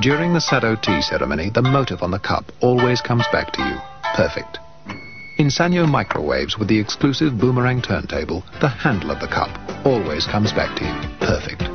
During the Sado tea ceremony, the motive on the cup always comes back to you. Perfect. In Sanyo microwaves with the exclusive boomerang turntable, the handle of the cup always comes back to you. Perfect.